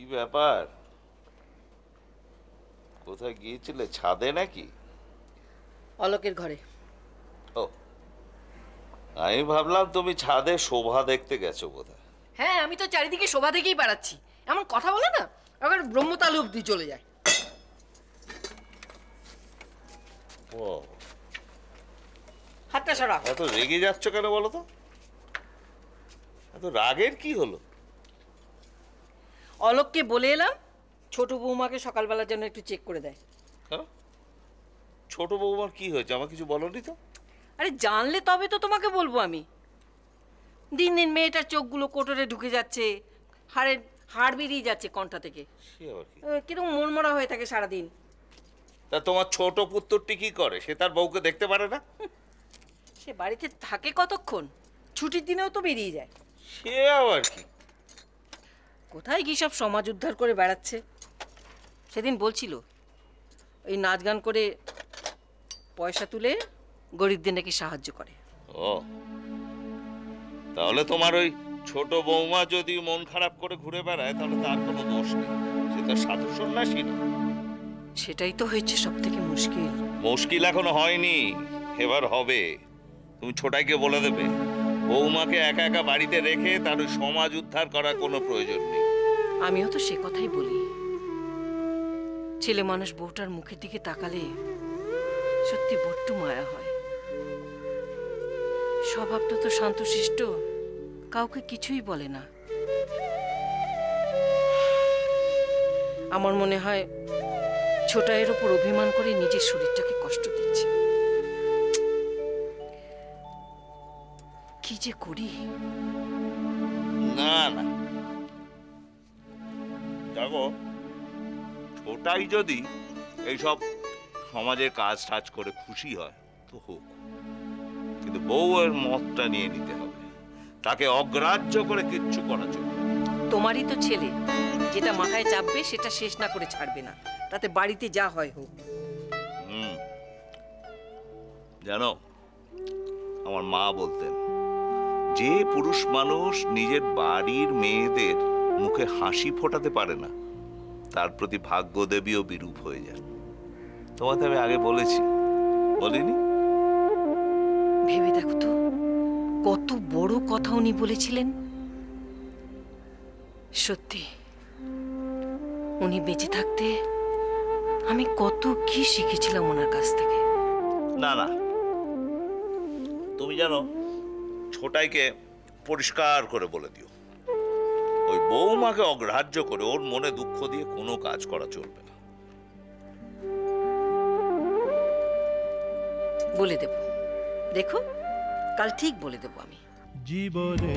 কি ব্যাপার? কোথায় গিয়েছিলে? ছাদে নাকি? অলোকের ঘরে। ও আমি ভাবলাম তুমি ছাদে শোভা দেখতে গেছো বোধহয়। হ্যাঁ আমি তো চারিদিকে শোভা দেখেই বেড়াচ্ছি। এমন কথা বলে না আবার ব্রহ্মতালু অব্দি চলে যায়। ও। হাতটা সরা এত রেগে যাচ্ছ কেন বলো তো? এত রাগের কি হলো? অলোককে বলে এলাম ছোট বৌমাকে সকালবেলার জন্য একটু চেক করে দেয়। হ্যাঁ? ছোট বৌমার কি হয়েছে? আমার কিছু বলনি তো? আরে জানলে তবে তো তোমাকে বলব আমি। দিন দিন মেয়েটার চোখগুলো কোটরে ঢুকে যাচ্ছে হাড়ের হাড় বেরিয়ে যাচ্ছে কণ্ঠা থেকে। কীরকম মনমরা হয়ে থাকে সারাদিন। তা তোমার ছোট পুত্রটি কি করে? সে তার বউকে দেখতে পারে না? সে বাড়িতে থাকে কতক্ষণ? ছুটির দিনেও তো বেরিয়ে যায়। সে আবার কি? কোথায় কি সব সমাজ উদ্ধার করে বেড়াচ্ছে? সেদিন বলছিল এই নাচ গান করে পয়সা তুলে গরিবদের নাকি সাহায্য করে। ও তাহলে তোমার ওই ছোট বৌমা যদি মন খারাপ করে ঘুরে বেড়ায় তাহলে তার কোনো দোষ নেই। সে তো সাধু সন্ন্যাসী না। সেটাই তো হয়েছে সব থেকে মুশকিল। মুশকিল এখনও হয়নি এবার হবে। তুমি ছোটাইকে বলে দেবে। বৌমাকে একা একা বাড়িতে রেখে তার সমাজ উদ্ধার করার কোনো প্রয়োজন নেই। আমিও তো সে কথাই বলি। ছেলে মানুষ বউটার মুখের দিকে তাকালে সত্যি বড্ড মায়া হয়। স্বভাবটা তো শান্তশিষ্ট, কাউকে কিছুই বলে না। আমার মনে হয় ছোটায়ের ওপর অভিমান করে নিজের শরীরটাকে কষ্ট কি যে করি না না। দেখো ছোটাই যদি এইসব সমাজের কাজ টাজ করে খুশি হয় তো হোক। কিন্তু বউয়ের মতটা নিয়ে নিতে হবে। তাকে অগ্রাহ্য করে কিচ্ছু করা চলবে তোমারই তো ছেলে। যেটা মাথায় চাপবে সেটা শেষ না করে ছাড়বে না। তাতে বাড়িতে যা হয় হোক। হুম। জানো আমার মা বলতেন যে পুরুষ মানুষ নিজের বাড়ির মেয়েদের মুখে হাসি ফোটাতে পারে না তার প্রতি ভাগ্যদেবীও বিরূপ হয়ে যায়। তোমাকে আমি আগে বলেছি বলিনি? ভেবে দেখো তো কত বড় কথা উনি বলেছিলেন। সত্যি উনি বেঁচে থাকতে আমি কত কি শিখেছিলাম ওনার কাছ থেকে। না না। তুমি জানো ছোটাইকে পরিষ্কার করে বলে দিও। ওই বৌমাকে অগ্রাহ্য করে ওর মনে দুঃখ দিয়ে কোনো কাজ করা চলবে না। বলে দেব। দেখো কাল ঠিক বলে দেব আমি। জীবনে